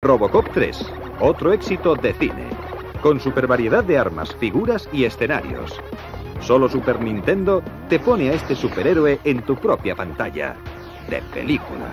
Robocop 3, otro éxito de cine, con super variedad de armas, figuras y escenarios. Solo Super Nintendo te pone a este superhéroe en tu propia pantalla, de película.